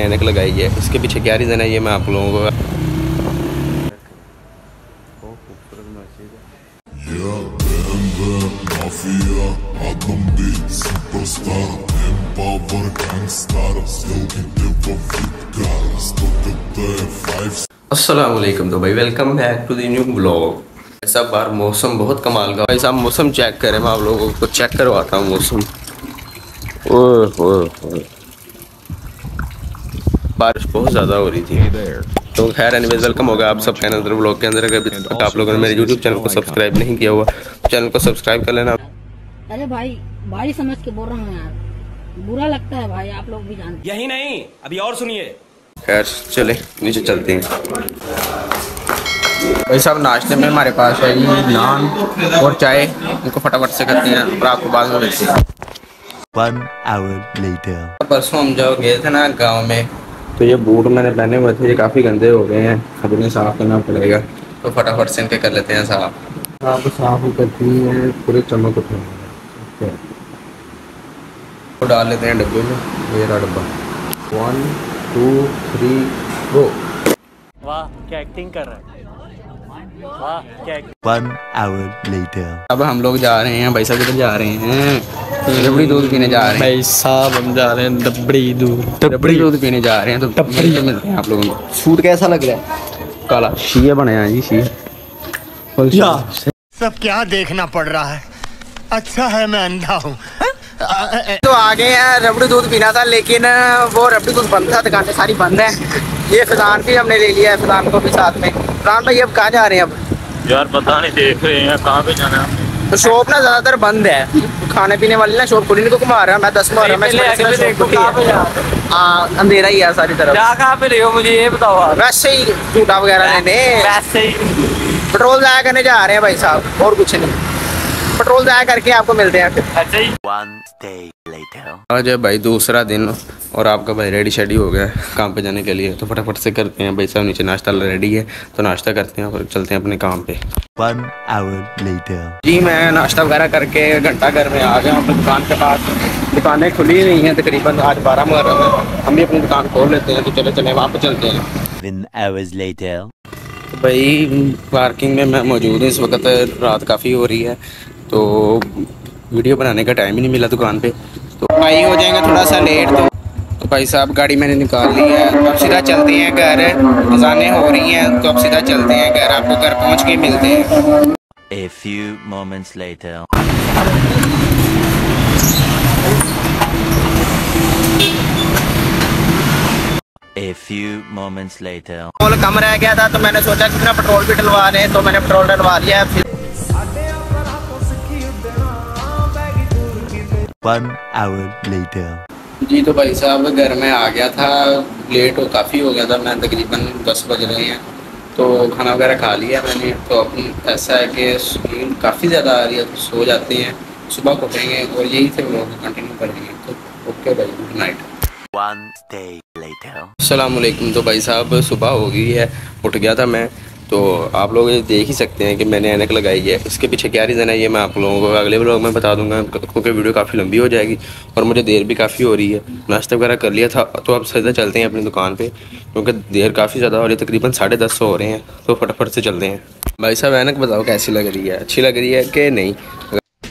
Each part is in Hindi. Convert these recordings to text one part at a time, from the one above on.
ऐनक लगाई है। इसके पीछे क्या रीज़न है ये मैं आप लोगों को वालेकुम तो भाई welcome back to the new blog ऐसा बार मौसम बहुत कमाल का। भाई साहब मौसम चेक करें मैं आप लोगों को चेक करवाता हूँ मौसम। ओह ओह ओह। बारिश बहुत ज़्यादा हो रही थी। तो खैर एनीवेज वेलकम होगा आप सब अंदर ब्लॉग के अंदर। अगर अभी तक आप लोगों ने मेरे यूट्यूब चैनल को सब्सक्राइब नहीं किया हुआ तो चैनल को सब्सक्राइब कर लेना। अरे भाई भाई समझ के बोल रहा हूँ यार। बुरा लगता है भाई आप लोग भी जानते यही नहीं अभी और सुनिए। खैर चले नीचे चलते हैं। भाई साहब नाश्ते में हमारे पास है ये नान और चाय। इनको फटाफट से करते हैं और आपको बाद में मिलते हैं। One hour later. परसों हम जब गए थे ना गाँव में तो ये बूट मैंने पहने हुए थे ये काफ़ी गंदे हो गए हैं। अब इन्हें साफ़ करना पड़ेगा। तो फटाफट से इनके कर लेते हैं साफ़। आप साफ़ करती हैं पूरे चमक उठे तो डाल लेते हैं डब्बे में ये रहा डब्बा। वन टू थ्री गो वाह क्या एक्टिंग कर रहा है। वाह क्या One hour later. अब हम लोग जा रहे हैं भाई साहब किधर जा रहे हैं। रबड़ी दूध पीने जा रहे हैं। भाई साहब हम जा रहे हैं डबड़ी दूध। रबड़ी दूध पीने जा रहे हैं तो टपड़ी। मिलते मिलते हैं आप लोगों को। सूट कैसा लग रहा है? काला। शीए बने हैं जी शीए सब क्या देखना पड़ रहा है? अच्छा है मैं अंधा हूँ। तो आ गए हैं रबड़ी दूध पीना था लेकिन वो रबड़ी दूध बंद था दुकानें सारी बंद है। ये फैजान भी हमने ले लिया है फैजान को भी साथ में। फैजान भाई अब कहाँ जा रहे हैं अब? यार पता नहीं देख रहे हैं कहाँ पे जाना है? शॉप ना ज़्यादातर बंद है। खाने पीने वाली ना शॉप खुली नहीं तो घुमा रहा मैं दस मार खुली है। अंधेरा ही है सारी तरफ़। कहाँ पे रहे हो मुझे ये बताओ वैसे ही झूठा वगैरह लेने। वैसे ही। पेट्रोल जाया करने जा रहे हैं भाई साहब और कुछ नहीं। पेट्रोल जाया करके आपको मिलते हैं फिर। ऐसे ही One day later. आज है भाई दूसरा दिन और आपका भाई रेडी शेडी हो गया है काम पे जाने के लिए। तो फटाफट से करते हैं। भाई साहब नीचे नाश्ता रेडी है तो नाश्ता करते हैं और चलते हैं अपने काम पे। One hour later. जी मैं नाश्ता वगैरह करके घंटा घर में आ गया हूँ अपनी दुकान के पास। दुकानें खुली नहीं हैं तकरीबन आज बारह मुहर्रम है। हम भी अपनी दुकान खोल लेते हैं तो चले चले वहाँ पे चलते हैं. तो भाई पार्किंग में मैं मौजूद हूँ। इस वक्त रात काफ़ी हो रही है तो वीडियो बनाने का टाइम ही नहीं मिला दुकान पे। तो भाई, हो जाएगा थोड़ा सा लेट तो। तो भाई साहब, गाड़ी मैंने निकाल ली है। तो अब सीधा चलते हैं घर। अजानें हो रही हैं तो अब सीधा चलते हैं घर। आपको घर पहुँच के मिलते हैं। A few moments later. A few moments later. Petrol कम रह गया था तो मैंने सोचा कि ना पेट्रोल भी डलवा लें तो मैंने पेट्रोल डलवा लिया फिर One hour later. जी तो भाई साहब घर में आ गया था लेट हो काफ़ी हो गया था मैं तकरीबन दस बज रहे हैं तो खाना वगैरह खा लिया मैंने तो अब ऐसा है कि नींद काफ़ी ज़्यादा आ रही है तो सो जाते हैं सुबह को उठेंगे और यही से लोग कंटिन्यू करेंगे तो ओके भाई good night One day later. असलकुम तो भाई साहब सुबह हो गई है। उठ गया था मैं। तो आप लोग ये देख ही सकते हैं कि मैंने ऐनक लगाई है। इसके पीछे क्या रीज़न है ये मैं आप लोगों को अगले ब्लॉग में बता दूँगा क्योंकि वीडियो काफ़ी लंबी हो जाएगी और मुझे देर भी काफ़ी हो रही है। नाश्ता वगैरह कर लिया था। तो अब सीधा चलते हैं अपनी दुकान पे क्योंकि देर काफ़ी ज़्यादा हो रही है। तकरीबन साढ़े दस हो रहे हैं। तो फटाफट से चलते हैं। भाई साहब ऐनक बताओ कैसी लग रही है? अच्छी लग रही है कि नहीं?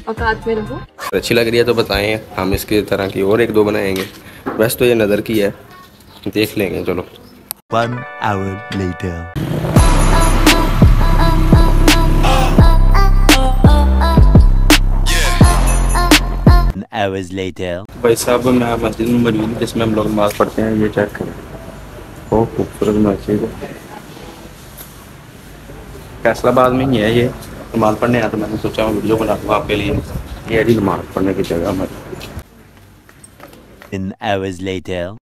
में रहो। अगर अच्छी लग रही है तो बताएँ। हम इसकी तरह की और एक दो बनाएँगे। वैसे तो ये नज़र की है। देख लेंगे चलो। One hour later. Hours later. भाई साहब मैं मस्जिद में मौजूद हूँ जिसमें हम लोग नमाज़ पढ़ते हैं ये चेक करें। बहुत खूबसूरत मस्जिद है। फैसलाबाद में ही है ये। नमाज़ पढ़ने आया तो मैंने सोचा मैं वीडियो बना दूँ आपके लिए। ये नमाज़ पढ़ने की जगह मैं Ten hours later.